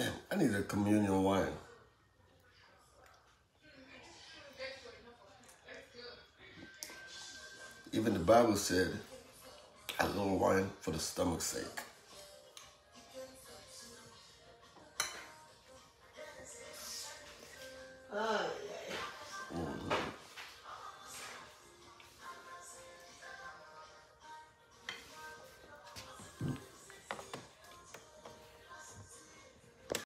Damn, I need a communion wine. Even the Bible said, a little wine for the stomach's sake. Uh.